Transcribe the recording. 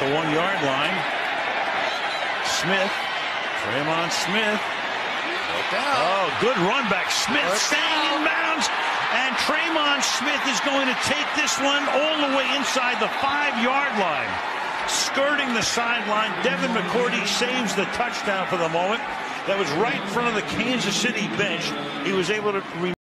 the one yard line. Smith, Tremon Smith. Oh, good run back. Smith staying in bounds. And Tremon Smith is going to take this one all the way inside the five yard line. Skirting the sideline. Devin McCourty saves the touchdown for the moment. That was right in front of the Kansas City bench. He was able to.